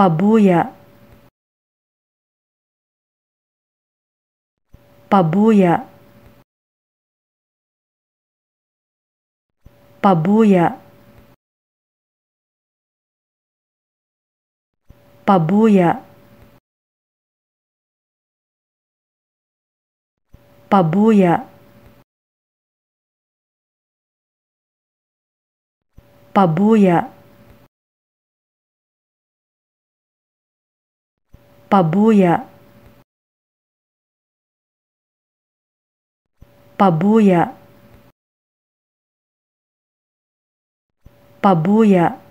Pabuya. Pabuya. Pabuya. Pabuya. Pabuya. Pabuya. Pabuya. Pabuya. Pabuya.